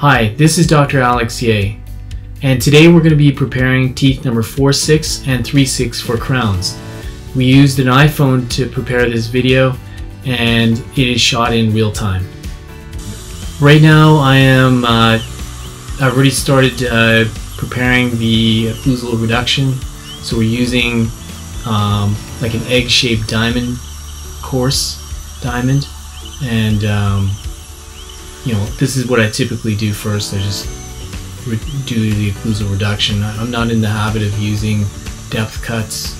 Hi, this is Dr. Alex Ye, and today we're going to be preparing teeth number 4-6 and 3-6 for crowns. We used an iPhone to prepare this video, and it is shot in real time. Right now I am, uh, I've already started uh, preparing the occlusal reduction, so we're using um, like an egg-shaped diamond, coarse diamond, and um, you know, this is what I typically do first. I just do the occlusal reduction. I'm not in the habit of using depth cuts.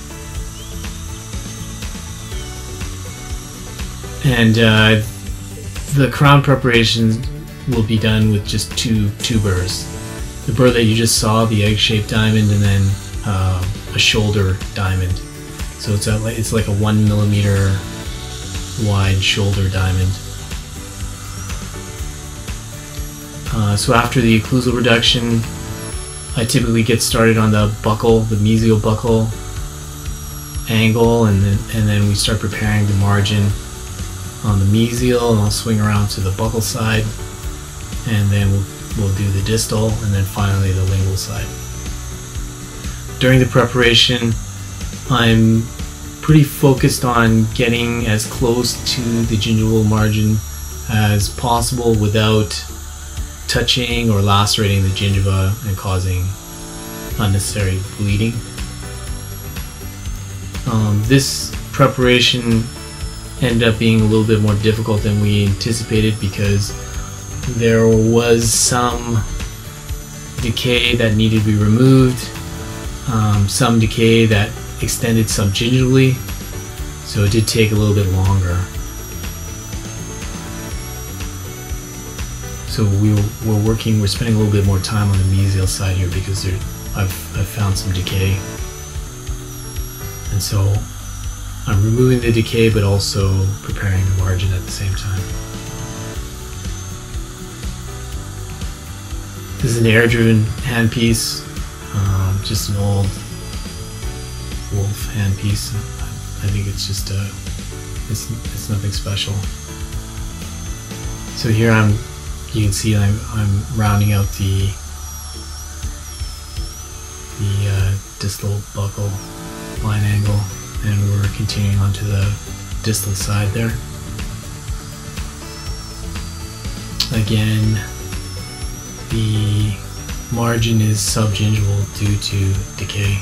And uh, the crown preparation will be done with just two, two burrs. The burr that you just saw, the egg-shaped diamond, and then uh, a shoulder diamond. So it's, a, it's like a one millimeter wide shoulder diamond. Uh, so after the occlusal reduction, I typically get started on the buccal, the mesial buccal angle, and then, and then we start preparing the margin on the mesial, and I'll swing around to the buccal side, and then we'll, we'll do the distal, and then finally the lingual side. During the preparation, I'm pretty focused on getting as close to the gingival margin as possible without touching or lacerating the gingiva and causing unnecessary bleeding. Um, this preparation ended up being a little bit more difficult than we anticipated because there was some decay that needed to be removed, um, some decay that extended subgingivally, so it did take a little bit longer. So we we're working, we're spending a little bit more time on the mesial side here because there, I've, I've found some decay. And so I'm removing the decay but also preparing the margin at the same time. This is an air-driven handpiece, um, just an old wolf handpiece. I think it's just a, it's, it's nothing special. So here I'm you can see I'm, I'm rounding out the the uh, distal buccal line angle and we're continuing onto the distal side there. Again, the margin is subgingival due to decay.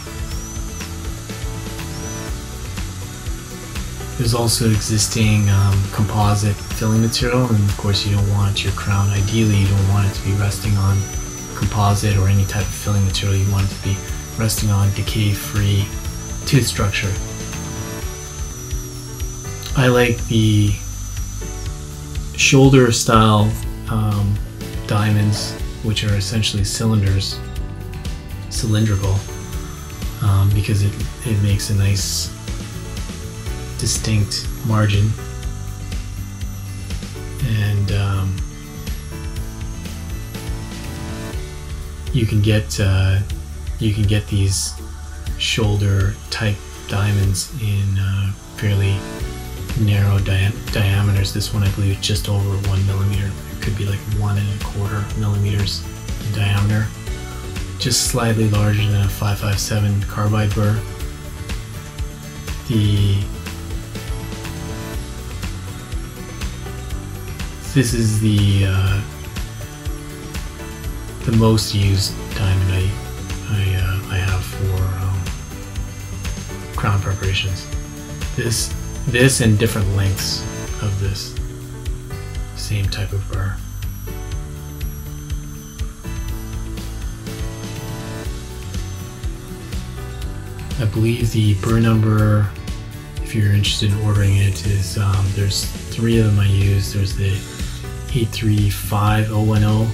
There's also existing um, composite filling material and of course you don't want your crown, ideally you don't want it to be resting on composite or any type of filling material, you want it to be resting on decay-free tooth structure. I like the shoulder style um, diamonds which are essentially cylinders, cylindrical, um, because it, it makes a nice distinct margin and um, you can get uh, you can get these shoulder type diamonds in uh, fairly narrow dia diameters. This one I believe is just over one millimeter. It could be like one and a quarter millimeters in diameter. Just slightly larger than a 557 carbide burr. The this is the uh, the most used diamond I I, uh, I have for um, crown preparations. This this and different lengths of this same type of burr. I believe the burr number, if you're interested in ordering it, is um, there's three of them I use. There's the 835010,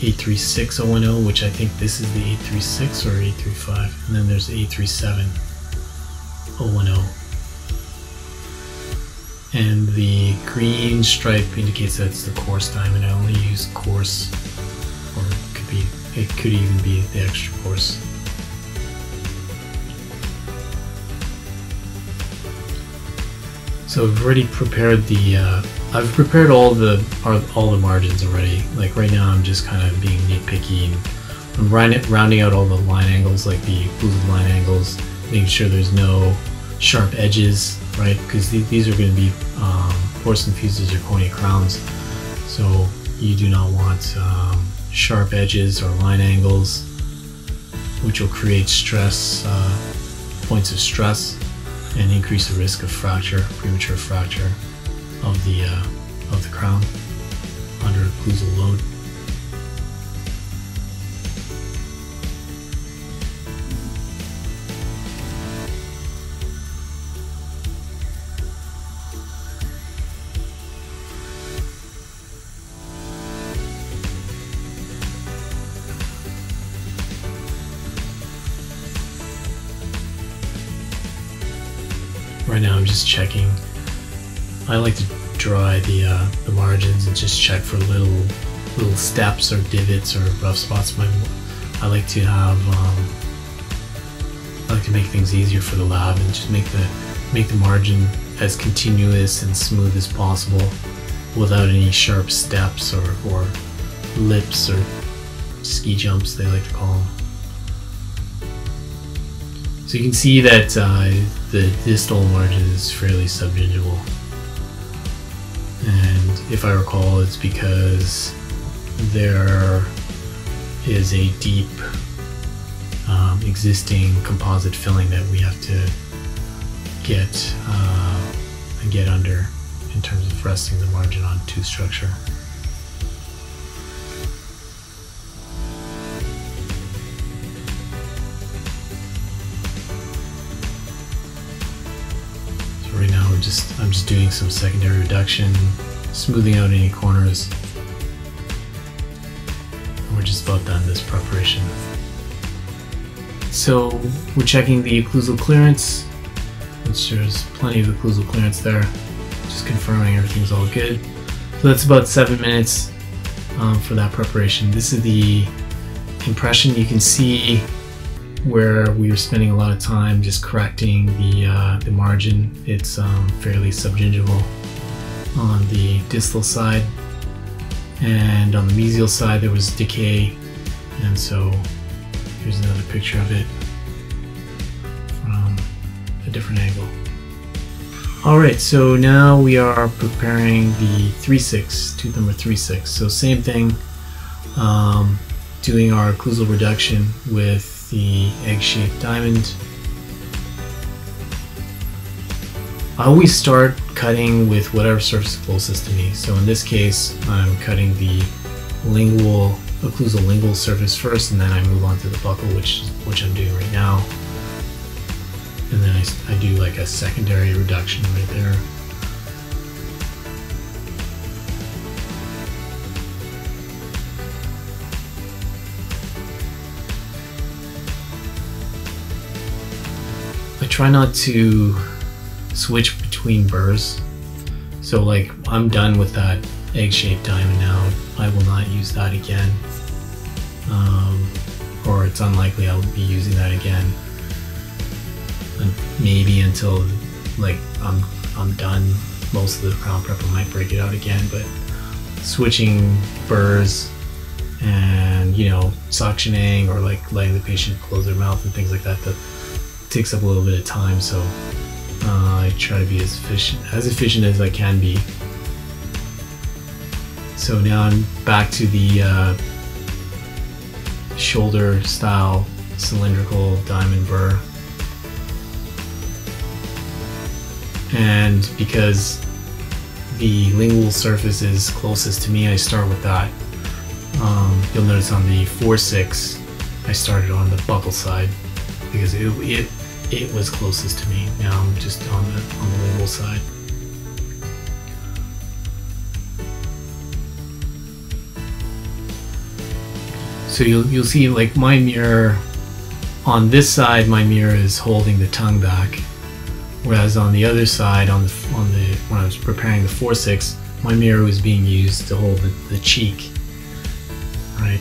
836010, which I think this is the 836 or 835, and then there's the 837010. And the green stripe indicates that's the coarse diamond. I only use coarse, or it could be, it could even be the extra coarse. So I've already prepared the, uh, I've prepared all the all the margins already. Like right now I'm just kind of being nitpicky and I'm rounding out all the line angles, like the occlusal line angles, making sure there's no sharp edges, right? Because th these are going to be um, porcelain fuses or zirconia crowns. So you do not want um, sharp edges or line angles, which will create stress, uh, points of stress, and increase the risk of fracture, premature fracture of the uh, of the crown under occlusal load. Right now I'm just checking. I like to dry the uh, the margins and just check for little little steps or divots or rough spots. My, I like to have um, I like to make things easier for the lab and just make the make the margin as continuous and smooth as possible without any sharp steps or, or lips or ski jumps they like to call them. So you can see that uh, the distal margin is fairly subgingival. And if I recall, it's because there is a deep um, existing composite filling that we have to get uh, get under in terms of resting the margin on tooth structure. Just I'm just doing some secondary reduction, smoothing out any corners. And we're just about done this preparation. So we're checking the occlusal clearance, which there's plenty of occlusal clearance there. Just confirming everything's all good. So that's about seven minutes um, for that preparation. This is the impression. You can see where we were spending a lot of time just correcting the, uh, the margin. It's um, fairly subgingival on the distal side and on the mesial side there was decay and so here's another picture of it from a different angle. Alright, so now we are preparing the 3-6, tooth number 3-6. So same thing, um, doing our occlusal reduction with the egg-shaped diamond. I always start cutting with whatever surface closest to me. So in this case, I'm cutting the lingual, occlusal lingual surface first, and then I move on to the buccal, which which I'm doing right now. And then I, I do like a secondary reduction right there. Try not to switch between burrs. So like I'm done with that egg-shaped diamond now. I will not use that again. Um, or it's unlikely I'll be using that again. And maybe until like I'm I'm done most of the crown prep I might break it out again, but switching burrs and you know suctioning or like letting the patient close their mouth and things like that that takes up a little bit of time, so uh, I try to be as efficient as efficient as I can be. So now I'm back to the uh, shoulder style cylindrical diamond burr. And because the lingual surface is closest to me, I start with that. Um, you'll notice on the 4-6, I started on the buccal side because it, it it was closest to me. Now I'm just on the on the lingual side. So you'll you'll see like my mirror on this side my mirror is holding the tongue back. Whereas on the other side on the on the when I was preparing the 4-6, my mirror was being used to hold the, the cheek. Right?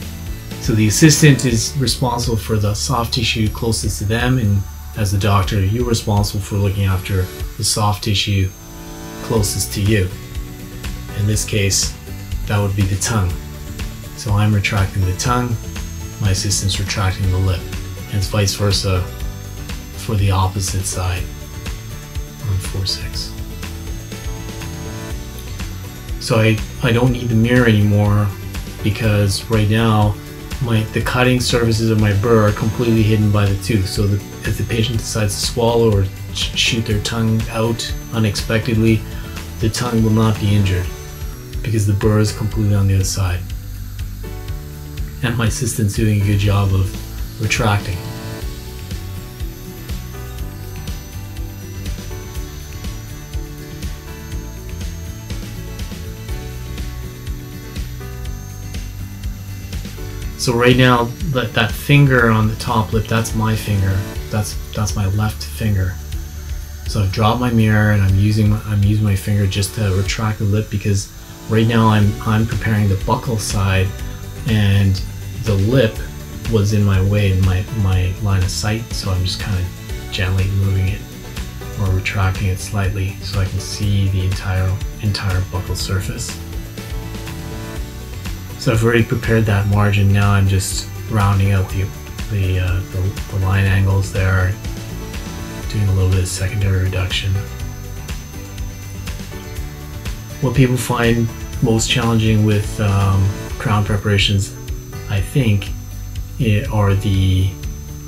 So the assistant is responsible for the soft tissue closest to them and as the doctor, you're responsible for looking after the soft tissue closest to you. In this case, that would be the tongue. So I'm retracting the tongue, my assistant's retracting the lip, and it's vice versa for the opposite side on 4-6. So I, I don't need the mirror anymore because right now my the cutting surfaces of my burr are completely hidden by the tooth. So the, if the patient decides to swallow or sh shoot their tongue out unexpectedly, the tongue will not be injured because the burr is completely on the other side. And my assistant's doing a good job of retracting. So right now, that, that finger on the top lip, that's my finger. That's that's my left finger. So I've dropped my mirror and I'm using my, I'm using my finger just to retract the lip because right now I'm I'm preparing the buccal side and the lip was in my way in my my line of sight. So I'm just kind of gently moving it or retracting it slightly so I can see the entire entire buccal surface. So I've already prepared that margin. Now I'm just rounding out the the, uh, the, the line angles there, doing a little bit of secondary reduction. What people find most challenging with um, crown preparations, I think, it, are the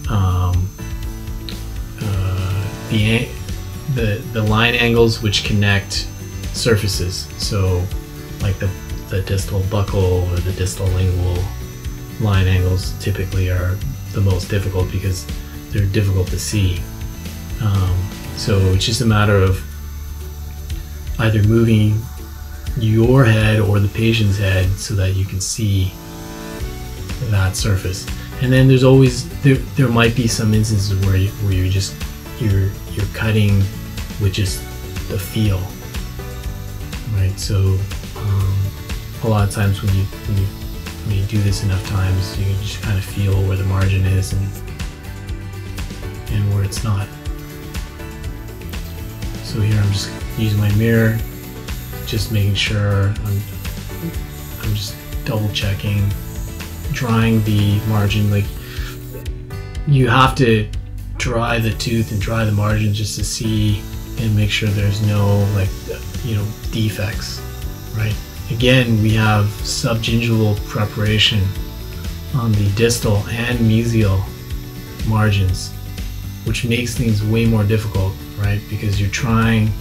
um, uh, the the the line angles which connect surfaces. So, like the the distal buccal or the distal lingual line angles typically are the most difficult because they're difficult to see. Um, so it's just a matter of either moving your head or the patient's head so that you can see that surface. And then there's always there there might be some instances where you, where you're just you're you're cutting with just the feel, right? So a lot of times when you when you when you do this enough times, you can just kind of feel where the margin is and and where it's not. So here I'm just using my mirror, just making sure I'm I'm just double checking, drawing the margin. Like you have to dry the tooth and dry the margin just to see and make sure there's no like you know defects, right? Again, we have subgingival preparation on the distal and mesial margins, which makes things way more difficult, right? Because you're trying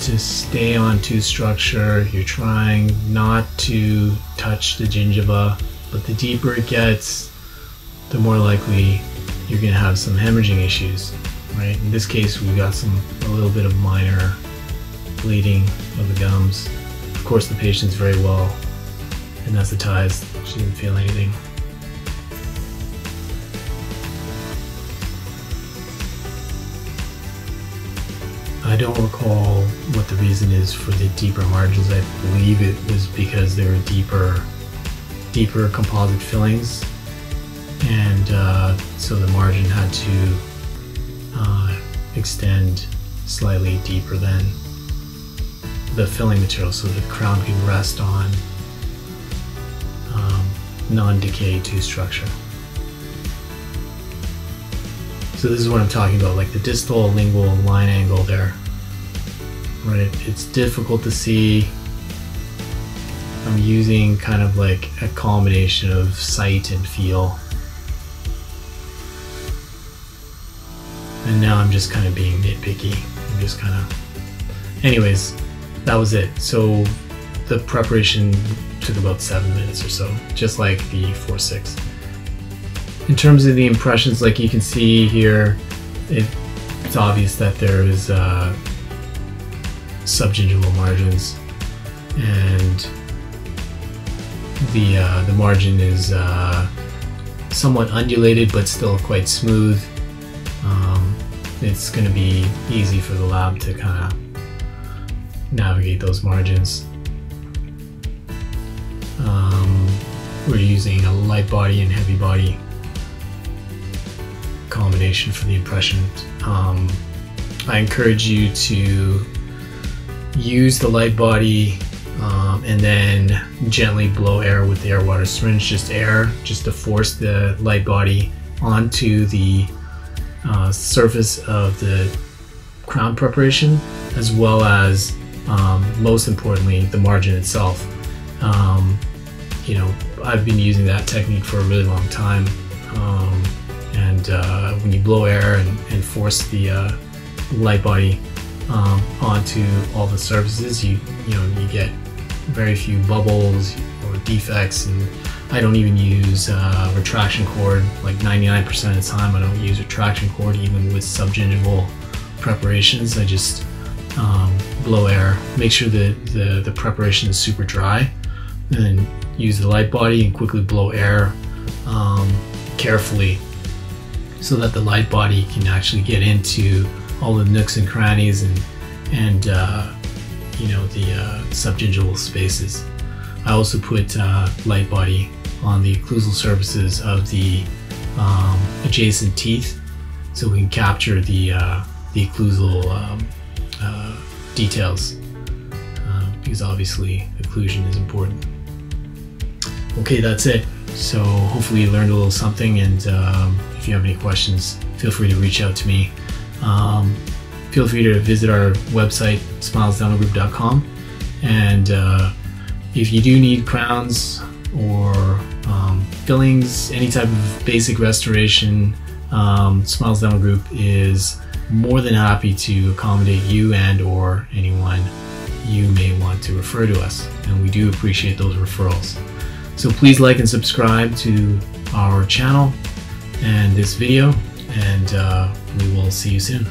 to stay on tooth structure, you're trying not to touch the gingiva, but the deeper it gets, the more likely you're going to have some hemorrhaging issues, right? In this case, we got some a little bit of minor bleeding of the gums course, the patient's very well anesthetized. She didn't feel anything. I don't recall what the reason is for the deeper margins. I believe it was because there were deeper, deeper composite fillings, and uh, so the margin had to uh, extend slightly deeper than the filling material so the crown can rest on um, non-decay tooth structure. So this is what I'm talking about, like the distal lingual line angle there. Right, it's difficult to see. I'm using kind of like a combination of sight and feel. And now I'm just kind of being nitpicky. I'm just kind of, anyways, that was it. So the preparation took about seven minutes or so, just like the 4.6. In terms of the impressions, like you can see here, it, it's obvious that there is uh, subgingival margins and the, uh, the margin is uh, somewhat undulated but still quite smooth. Um, it's going to be easy for the lab to kind of navigate those margins. Um, we're using a light body and heavy body combination for the impression. Um, I encourage you to use the light body um, and then gently blow air with the air water syringe, just air, just to force the light body onto the uh, surface of the crown preparation, as well as um, most importantly, the margin itself. Um, you know, I've been using that technique for a really long time. Um, and uh, when you blow air and, and force the uh, light body um, onto all the surfaces, you you know you get very few bubbles or defects. And I don't even use uh, retraction cord. Like 99% of the time, I don't use retraction cord even with subgingival preparations. I just um, blow air, make sure that the, the preparation is super dry, and then use the light body and quickly blow air um, carefully so that the light body can actually get into all the nooks and crannies and and uh, you know the uh, subgingival spaces. I also put uh, light body on the occlusal surfaces of the um, adjacent teeth so we can capture the uh, the occlusal um, uh, details uh, because obviously occlusion is important. Okay, that's it. So hopefully you learned a little something and um, if you have any questions, feel free to reach out to me. Um, feel free to visit our website, smilesdentalgroup.com. And uh, if you do need crowns or um, fillings, any type of basic restoration, um, Smiles Dental Group is more than happy to accommodate you and or anyone you may want to refer to us. And we do appreciate those referrals. So please like and subscribe to our channel and this video, and uh, we will see you soon.